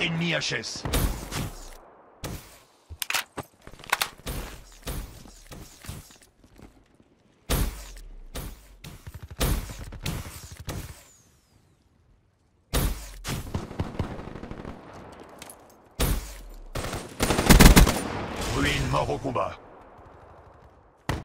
Ennemi HS. Ruine mort au combat.